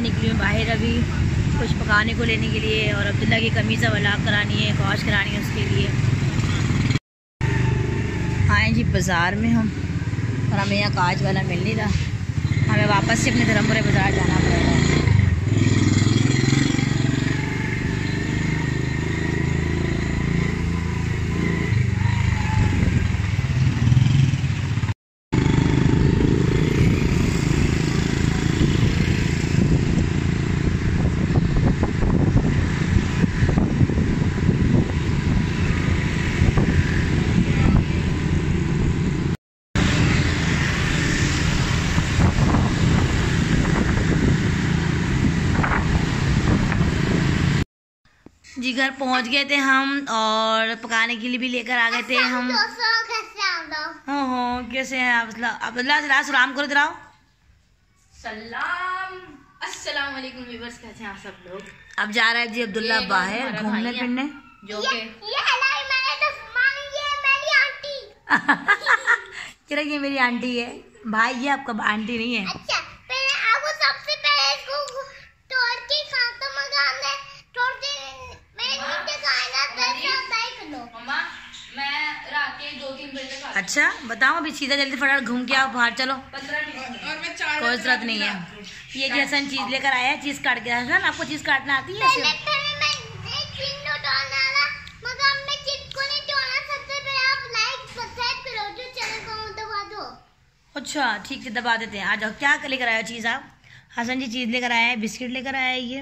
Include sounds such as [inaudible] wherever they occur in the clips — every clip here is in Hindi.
मैं निकली हूँ बाहर अभी कुछ पकाने को लेने के लिए और अब्दुल्ला की कमीज़ वलाक करानी है वॉश करानी है उसके लिए। आए जी बाज़ार में हम और हमें यहाँ काज वाला मिल नहीं रहा। हमें वापस से अपने धर्मपुर बाज़ार जाना पड़ेगा। कैसे हैं आप अब्दुल्ला से सलाम करो दिलाओ सलाम। अस्सलाम वालेकुम व्यूअर्स कैसे हैं आप सब लोग? अब जा रहा है जी अब्दुल्ला बाहर घूमने फिरने। जो कि ये हलाई मैंने तो मानी ये मेरी आंटी। [laughs] कह रही ये मेरी आंटी है। भाई ये आपका आंटी नहीं है अच्छा पहले आपको सबसे पहले इसको तोड़ के खाता मगाने तोड़ के मैं नीचे खाना कैसे होता है किलो मम्मा मैं रात के दो तीन बजे तक आती अच्छा बताओ अभी सीधा जल्दी फटाफट घूम के आओ बाहर चलो। पंद्रह मिनट और मैं चार कोई ज़रूरत नहीं है। ये जी हसन चीज़ लेकर आया है चीज़ काट के हसन आपको चीज़ काटना आती है दो। अच्छा ठीक है दबा देते हैं। आ जाओ क्या लेकर आया चीज़ आप? हसन जी चीज़ लेकर आया है बिस्किट लेकर आया है ये।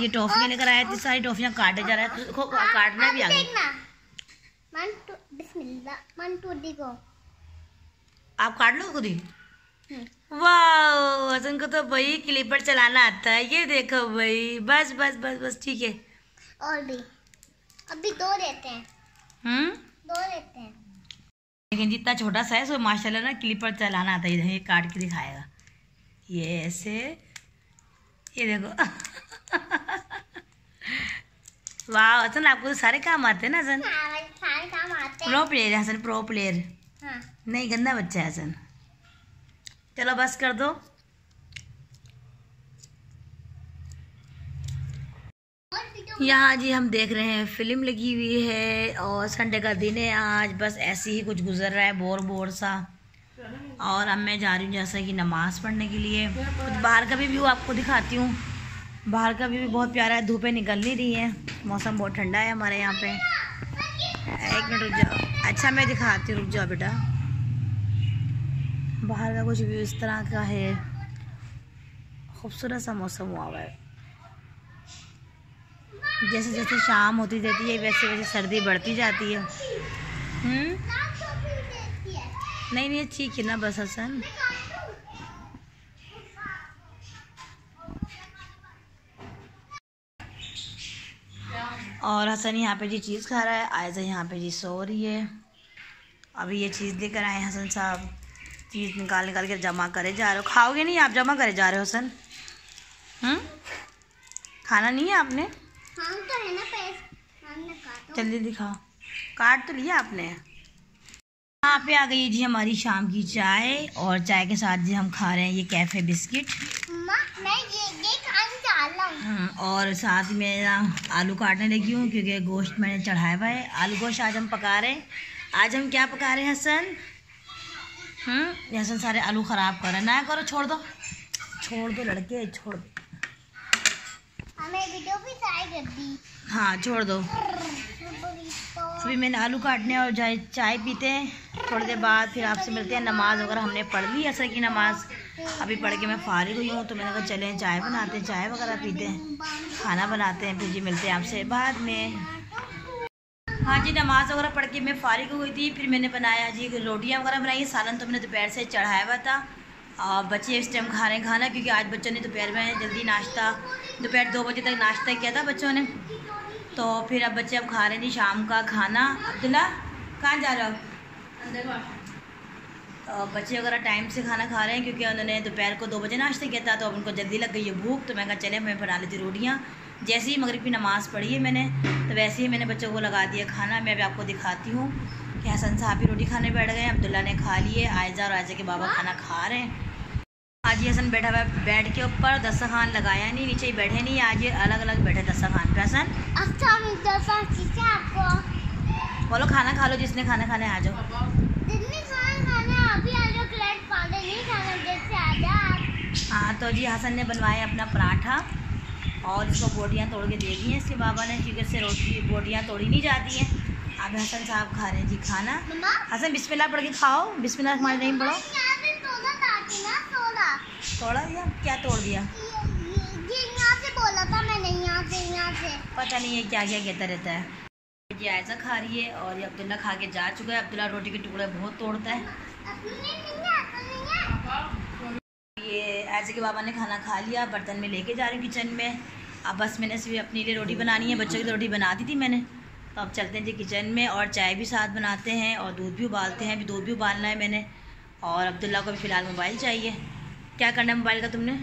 ये टॉफियाँ लेकर आया है इतनी सारी टॉफियाँ काटे जा रहा है। तो काटना भी आ गई देखना मन तो बिस्मिल्लाह मन तो देखो आप काट लो खुद ही। वाह हसन को तो भाई क्लिपर चलाना आता है। ये देखो भाई। बस बस बस बस ठीक है। और भी। अभी दो देते हैं। हम्म? दो देते हैं। लेकिन जितना छोटा सा है सो माशाल्लाह ना क्लिपर चलाना आता है। ये काट के दिखाएगा। ये ऐसे। ये देखो। [laughs] वाह हसन आपको तो सारे काम आते हैं ना हसन? हाँ सारे काम आते हैं। प्रो प्लेयर है हसन प्रो प्लेयर हाँ। नहीं गंदा बच्चा है हसन। चलो बस कर दो। यहाँ जी हम देख रहे हैं फ़िल्म लगी हुई है और संडे का दिन है आज। बस ऐसे ही कुछ गुजर रहा है बोर बोर सा। और अब मैं जा रही हूँ जैसा कि नमाज़ पढ़ने के लिए। कुछ बाहर का भी व्यू आपको दिखाती हूँ। बाहर का व्यू भी बहुत प्यारा है, धूपें निकल नहीं रही हैं। मौसम बहुत ठंडा है हमारे यहाँ पे। एक मिनट रुक जाओ। अच्छा मैं दिखाती हूँ, रुक जाओ बेटा। बाहर का कुछ व्यू इस तरह का है। खूबसूरत सा मौसम हुआ हुआ है। जैसे जैसे शाम होती जाती है, वैसे वैसे सर्दी बढ़ती जाती है। हम्म? भी नहीं नहीं, ठीक है ना, बस हसन। और हसन यहाँ पे जी चीज़ खा रहा है आयजा यहाँ पे जी सो रही है। अभी ये चीज़ लेकर आए हसन साहब। चीज़ निकाल निकाल के जमा करे जा रहे हो। खाओगे नहीं आप? जमा करे जा रहे हो हसन। हम्म? खाना नहीं है आपने? हम तो है ना काटो जल्दी दिखाओ। काट तो लिया आपने? यहाँ पे आ गई जी हमारी शाम की चाय और चाय के साथ जी हम खा रहे हैं ये कैफ़े बिस्किट। मैं ये ये खाने चाह रहा हूँ हम्म, और साथ में आलू काटने लगी हूँ, क्योंकि गोश्त मैंने चढ़ाया हुआ है। आलू गोश्त आज हम पका रहे हैं। आज हम क्या पका रहे हैं, हसन? हम्म? हसन सारे आलू ख़राब कर रहे हैं। ना करो, छोड़ दो। छोड़ दो लड़के, छोड़ दो। हमें वीडियो भी ट्राई कर दी हाँ छोड़ दो। अभी मैंने आलू काटने और चाय चाय पीते हैं। थोड़ी देर बाद फिर आपसे मिलते हैं। नमाज़ वगैरह हमने पढ़ ली असर की नमाज़। अभी पढ़ के मैं फारिग हुई हूँ तो मैंने कहा चलें चाय बनाते हैं चाय वगैरह पीते हैं। खाना बनाते हैं फिर जी मिलते हैं आपसे बाद में। हाँ जी नमाज़ वगैरह पढ़ के मैं फारिग हुई थी फिर मैंने बनाया जी रोटियाँ वगैरह बनाई सालन तो मैंने दोपहर से चढ़ाया हुआ था। और बच्चे इस टाइम खा रहे हैं खाना क्योंकि आज बच्चों ने दोपहर में जल्दी नाश्ता दोपहर दो बजे तक नाश्ता किया था बच्चों ने। तो फिर अब बच्चे अब खा रहे थे शाम का खाना। अब्दुल्ला कहाँ जा रहे हो? तो बच्चे वगैरह टाइम से खाना खा रहे हैं क्योंकि उन्होंने दोपहर को दो बजे नाश्ता किया था तो अब उनको जल्दी लग गई है भूख। तो मैं कहा चले मैं बना लेती रोटियाँ। जैसे ही मगरिब की नमाज़ पढ़ी है मैंने तो वैसे ही मैंने बच्चों को लगा दिया खाना। मैं अभी आपको दिखाती हूँ कि हसन साहब भी रोटी खाने बैठ गए अब्दुल्ला ने खा लिए आयजा और आयजा के बाबा खाना खा रहे हैं। आज ये हसन बैठा हुआ है बेड के ऊपर दस्तरखान लगाया नहीं नीचे ही बैठे नहीं आज ये अलग अलग बैठे दस्तरखान पे। हसन? अच्छा आपको? बोलो खाना खा लो जिसने खाना खाने आ जाओ। जितनी खाना खाना है हाँ तो जी हसन ने बनवाया अपना पराठा और इसको बोटियाँ तोड़ के दे दी हैं इसके बाबा ने क्योंकि इससे रोटी बोटियाँ तोड़ी नहीं जाती हैं। अब हसन साहब खा रहे हैं जी खाना। हसन बिस्मिल्लाह पढ़ के खाओ बिस्मिल्लाह हमारे नहीं पढ़ो। तोड़ा दिया? क्या तोड़ दिया? ये ये यहाँ से बोला था मैंने यहाँ से यहाँ से पता नहीं है क्या क्या कहता रहता है। ये ऐसा खा रही है और ये अब्दुल्ला खा के जा चुका है। अब्दुल्ला रोटी के टुकड़े बहुत तोड़ता है। ये ऐसे के बाबा ने खाना खा लिया, बर्तन में लेके जा रही हूँ किचन में। अब बस मैंने सिर्फ़ अपने लिए रोटी बनानी है। बच्चों की रोटी बना दी थी मैंने। तो अब चलते हैं जी किचन में और चाय भी साथ बनाते हैं और दूध भी उबालते हैं। अभी दूध भी उबालना है मैंने। और अब्दुल्ला को भी फ़िलहाल मोबाइल चाहिए। क्या करना है मोबाइल का तुमने?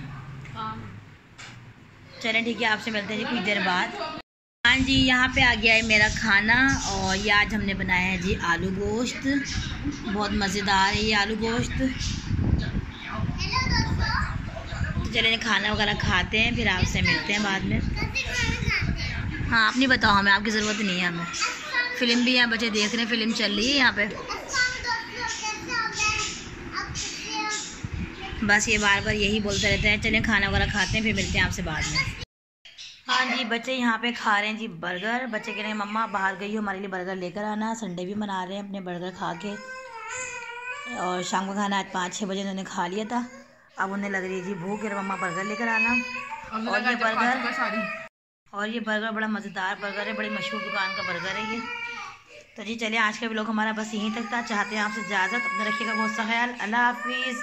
चलें ठीक है आपसे मिलते हैं जी कुछ देर बाद। हाँ जी यहाँ पे आ गया है मेरा खाना और ये आज हमने बनाया है जी आलू गोश्त। बहुत मज़ेदार है ये आलू गोश्त। तो चलें खाना वगैरह खाते हैं फिर आपसे मिलते हैं बाद में। हैं हाँ आप नहीं बताओ हमें आपकी ज़रूरत नहीं है हमें। फ़िल्म भी यहाँ बच्चे देख रहे हैं फ़िल्म चल रही है यहाँ पे। बस ये बार बार यही बोलते रहते हैं चलें खाना वगैरह खाते हैं फिर मिलते हैं आपसे बाद में। हाँ जी बच्चे यहाँ पे खा रहे हैं जी बर्गर। बच्चे कह रहे हैं मम्मा बाहर गई हो हमारे लिए बर्गर लेकर आना। संडे भी मना रहे हैं अपने बर्गर खा के। और शाम का खाना आज पाँच छः बजे उन्होंने खा लिया था। अब उन्हें लग रही है जी भूख है मम्मा बर्गर लेकर आना। और ये बर्गर और ये बर्गर बड़ा मज़ेदार बर्गर है बड़ी मशहूर दुकान का बर्गर है ये। तो जी चलिए आज का व्लॉग हमारा बस यहीं तक था। चाहते हैं आपसे इजाज़त अपने रखिएगा बहुत सा ख्याल। अल्लाह हाफिज़।